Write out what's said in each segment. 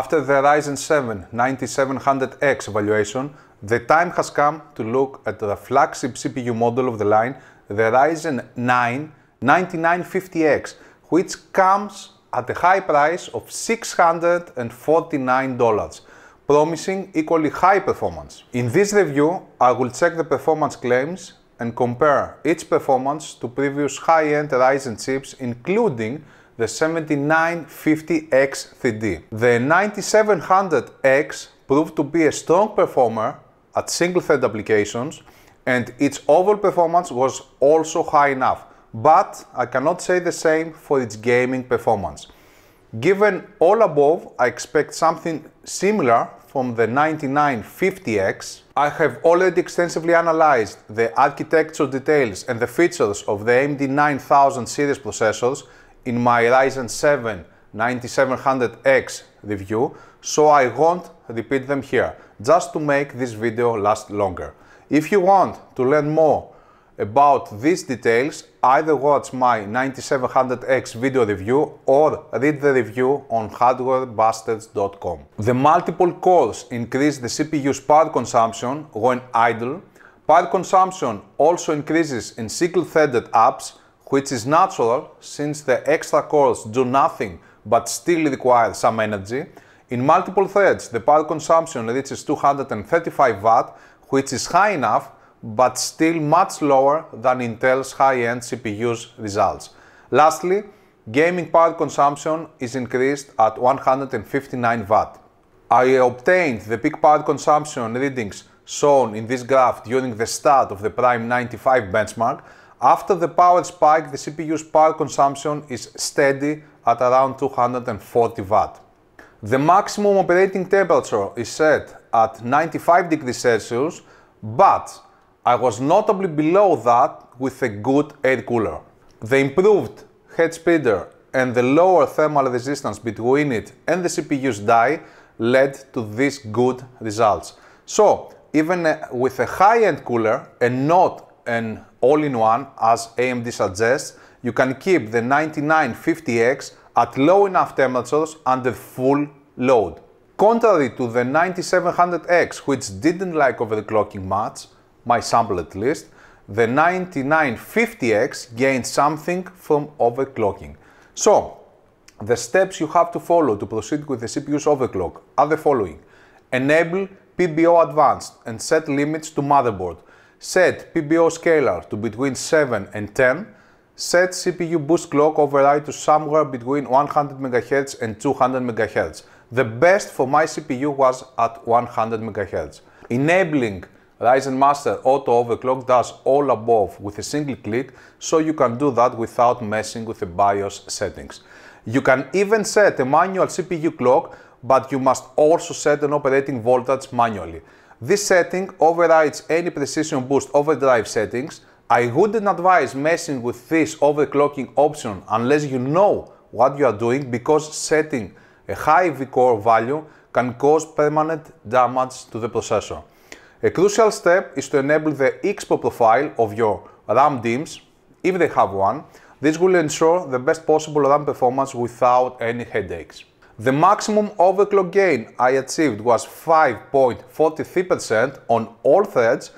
After the Ryzen 7 9700X evaluation, the time has come to look at the flagship CPU model of the line, the Ryzen 9 9950X, which comes at a high price of $649, promising equally high performance. In this review, I will check the performance claims and compare its performance to previous high-end Ryzen chips, including the 7950X3D. The 9700X proved to be a strong performer at single-thread applications, and its overall performance was also high enough, but I cannot say the same for its gaming performance. Given all above, I expect something similar from the 9950X. I have already extensively analyzed the architecture details and the features of the AMD 9000 series processors in my Ryzen 7 9700X review, so I won't repeat them here, just to make this video last longer. If you want to learn more about these details, either watch my 9700X video review or read the review on hardwarebusters.com. The multiple cores increase the CPU's power consumption when idle. Power consumption also increases in single-threaded apps, which is natural since the extra cores do nothing but still require some energy. In multiple threads, the power consumption reaches 235 watt, which is high enough but still much lower than Intel's high-end CPU's results. Lastly, gaming power consumption is increased at 159 watt. I obtained the peak power consumption readings shown in this graph during the start of the Prime 95 benchmark. After the power spike, the CPU's power consumption is steady at around 240 watt. The maximum operating temperature is set at 95 degrees Celsius, but I was notably below that with a good air cooler. The improved heat spreader and the lower thermal resistance between it and the CPU's die led to these good results. So, even uh, with a high-end cooler and not an all-in-one as AMD suggests, you can keep the 9950X at low enough temperatures under full load. Contrary to the 9700X, which didn't like overclocking much, my sample at least, the 9950X gained something from overclocking. So, the steps you have to follow to proceed with the CPU's overclock are the following. Enable PBO Advanced and set limits to motherboard. Set PBO scaler to between 7 and 10. Set CPU boost clock override to somewhere between 100 MHz and 200 MHz. The best for my CPU was at 100 MHz. Enabling Ryzen Master Auto Overclock does all above with a single click, so you can do that without messing with the BIOS settings. You can even set a manual CPU clock, but you must also set an operating voltage manually. This setting overrides any precision boost overdrive settings. I wouldn't advise messing with this overclocking option unless you know what you are doing because setting a high vCore value can cause permanent damage to the processor. A crucial step is to enable the expo profile of your RAM DIMMs, if they have one. This will ensure the best possible RAM performance without any headaches. The maximum overclock gain I achieved was 5.43% on all threads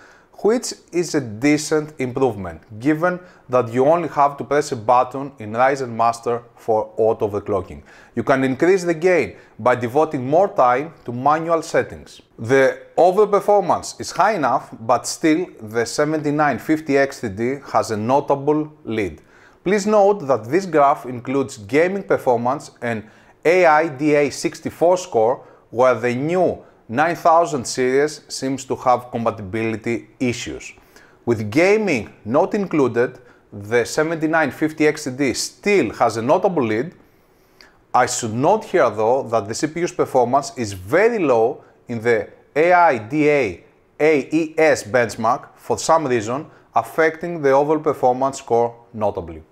which is a decent improvement, given that you only have to press a button in Ryzen Master for auto overclocking. You can increase the gain by devoting more time to manual settings. The overperformance is high enough, but still the 7950X3D has a notable lead. Please note that this graph includes gaming performance and AIDA64 score, where the new 9000 series seems to have compatibility issues. With gaming not included, the 7950X3D still has a notable lead. I should note here though that the CPU's performance is very low in the AIDA AES benchmark for some reason, affecting the overall performance score notably.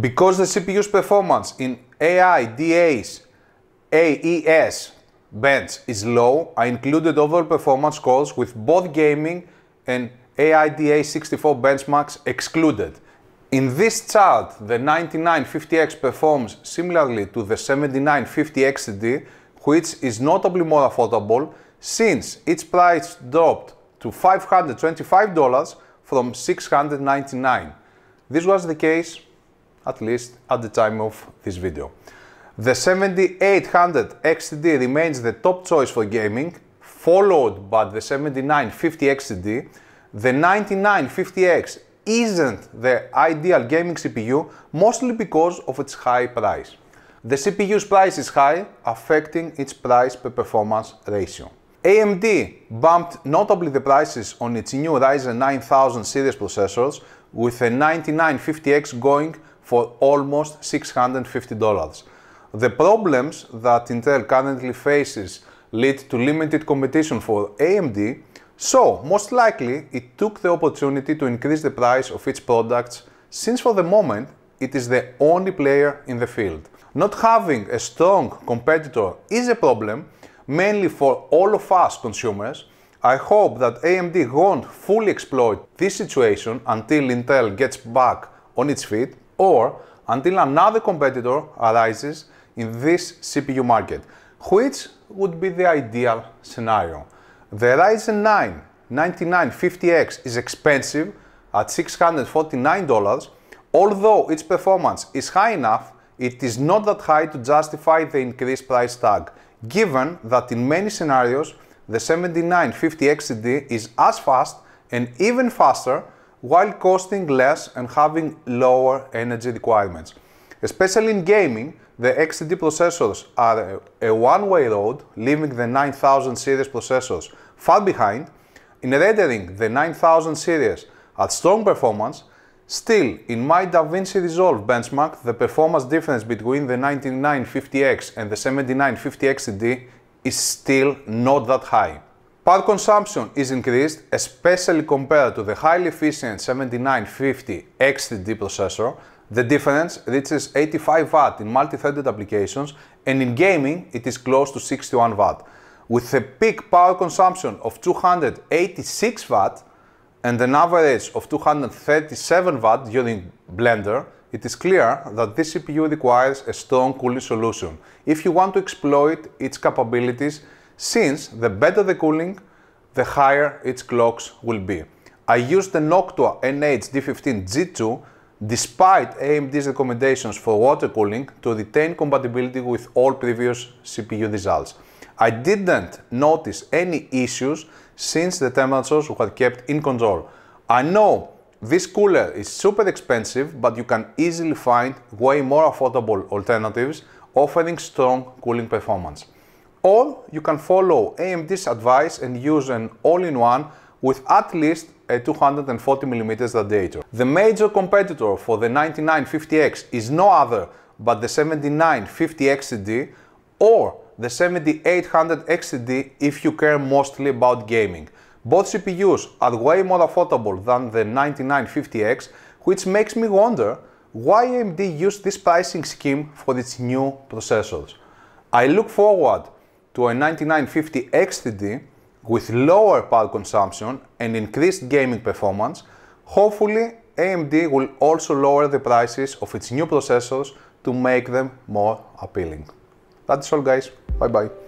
Because the CPU's performance in AIDA's AES bench is low, I included overall performance scores with both gaming and AIDA64 benchmarks excluded. In this chart, the 9950X performs similarly to the 7950X3D, which is notably more affordable since its price dropped to $525 from 699. This was the case, at least at the time of this video. The 7800 X3D remains the top choice for gaming, followed by the 7950 X3D. The 9950X isn't the ideal gaming CPU, mostly because of its high price. The CPU's price is high, affecting its price per performance ratio. AMD bumped notably the prices on its new Ryzen 9000 series processors, with the 9950X going for almost $650. The problems that Intel currently faces lead to limited competition for AMD, so most likely it took the opportunity to increase the price of its products since for the moment it is the only player in the field. Not having a strong competitor is a problem mainly for all of us consumers, I hope that AMD won't fully exploit this situation until Intel gets back on its feet or until another competitor arises in this CPU market, which would be the ideal scenario. The Ryzen 9 9950X is expensive at $649, although its performance is high enough, it is not that high to justify the increased price tag given that in many scenarios the 7950 X3D is as fast and even faster while costing less and having lower energy requirements. Especially in gaming, the X3D processors are a, one-way road, leaving the 9000 series processors far behind. In rendering the 9000 series at strong performance, Still, in my DaVinci Resolve benchmark, the performance difference between the 9950X and the 7950X3D is still not that high. Power consumption is increased, especially compared to the highly efficient 7950 X3D processor. The difference reaches 85 watt in multi-threaded applications and in gaming it is close to 61 watt. With a peak power consumption of 286 watt, and an average of 237 watt during blender, it is clear that this CPU requires a strong cooling solution if you want to exploit its capabilities since the better the cooling, the higher its clocks will be. I used the Noctua NH-D15 G2 despite AMD's recommendations for water cooling to retain compatibility with all previous CPU results. I didn't notice any issues since the temperatures were kept in control. I know this cooler is super expensive, but you can easily find way more affordable alternatives offering strong cooling performance. Or you can follow AMD's advice and use an all-in-one with at least a 240mm radiator. The major competitor for the 9950X is no other but the 7950X3D or the 7800 X3D if you care mostly about gaming. Both CPUs are way more affordable than the 9950X, which makes me wonder why AMD used this pricing scheme for its new processors. I look forward to a 9950 X3D with lower power consumption and increased gaming performance. Hopefully, AMD will also lower the prices of its new processors to make them more appealing. That's all guys. Bye bye.